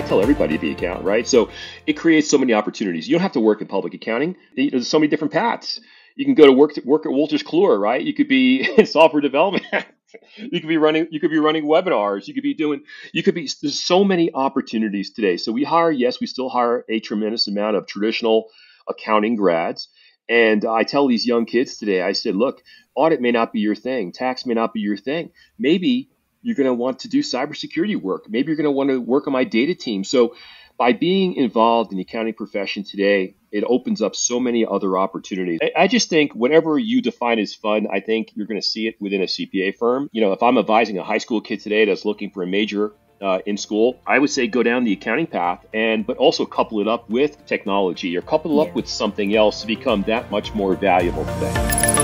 tell everybody to be accountant, right? So it creates so many opportunities. You don't have to work in public accounting. There's so many different paths. You can go to work to work at Wolters Kluwer, right? You could be in software development. you could be running you could be running webinars you could be doing you could be there's so many opportunities today so we hire yes we still hire a tremendous amount of traditional accounting grads and I tell these young kids today, I said, look, audit may not be your thing, tax may not be your thing. Maybe you're going to want to do cybersecurity work. Maybe you're going to want to work on my data team. So by being involved in the accounting profession today, it opens up so many other opportunities. I, just think whatever you define as fun, I think you're going to see it within a CPA firm. You know, if I'm advising a high school kid today that's looking for a major uh, in school, I would say go down the accounting path and but also couple it up with technology or couple it up with something else to become that much more valuable today.